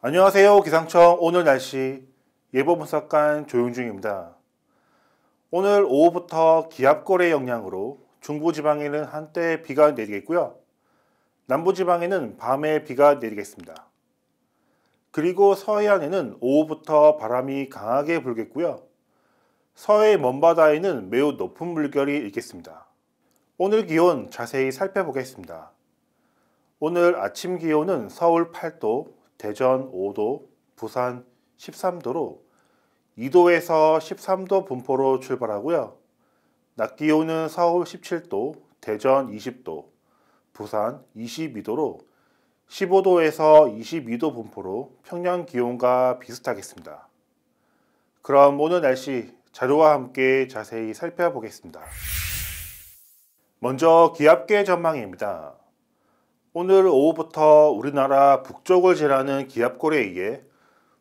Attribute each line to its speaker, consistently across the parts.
Speaker 1: 안녕하세요. 기상청 오늘 날씨 예보 분석관 조용중입니다. 오늘 오후부터 기압골의 영향으로 중부지방에는 한때 비가 내리겠고요. 남부지방에는 밤에 비가 내리겠습니다. 그리고 서해안에는 오후부터 바람이 강하게 불겠고요. 서해 먼바다에는 매우 높은 물결이 일겠습니다. 오늘 기온 자세히 살펴보겠습니다. 오늘 아침 기온은 서울 8도, 대전 5도, 부산 13도로 2도에서 13도 분포로 출발하고요. 낮 기온은 서울 17도, 대전 20도, 부산 22도로 15도에서 22도 분포로 평년 기온과 비슷하겠습니다. 그럼 오늘 날씨 자료와 함께 자세히 살펴보겠습니다. 먼저 기압계 전망입니다. 오늘 오후부터 우리나라 북쪽을 지나는 기압골에 의해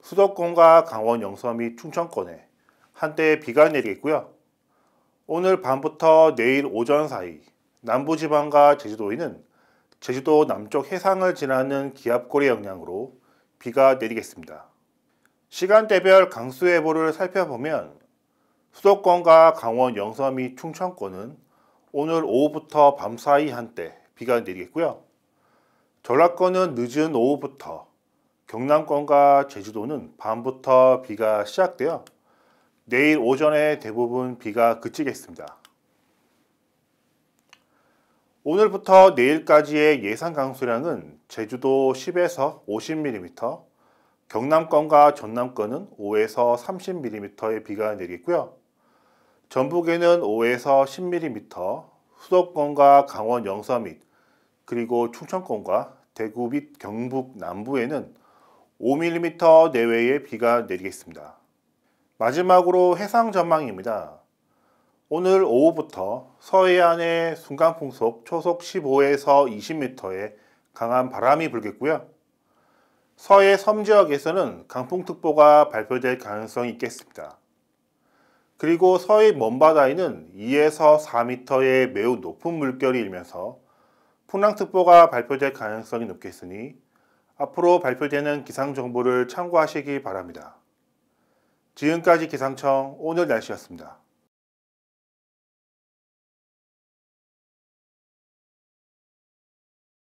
Speaker 1: 수도권과 강원 영서 및 충청권에 한때 비가 내리겠고요. 오늘 밤부터 내일 오전 사이 남부지방과 제주도에는 제주도 남쪽 해상을 지나는 기압골의 영향으로 비가 내리겠습니다. 시간대별 강수 예보를 살펴보면 수도권과 강원 영서 및 충청권은 오늘 오후부터 밤 사이 한때 비가 내리겠고요. 전라권은 늦은 오후부터 경남권과 제주도는 밤부터 비가 시작되어 내일 오전에 대부분 비가 그치겠습니다. 오늘부터 내일까지의 예상 강수량은 제주도 10에서 50mm, 경남권과 전남권은 5에서 30mm의 비가 내리고요. 전북에는 5에서 10mm, 수도권과 강원 영서 및 그리고 충청권과 대구 및 경북 남부에는 5mm 내외의 비가 내리겠습니다. 마지막으로 해상 전망입니다. 오늘 오후부터 서해안의 순간풍속 초속 15에서 20m의 강한 바람이 불겠고요. 서해 섬 지역에서는 강풍특보가 발표될 가능성이 있겠습니다. 그리고 서해 먼바다에는 2에서 4m의 매우 높은 물결이 일면서 풍랑특보가 발표될 가능성이 높겠으니 앞으로 발표되는 기상정보를 참고하시기 바랍니다. 지금까지 기상청 오늘 날씨였습니다.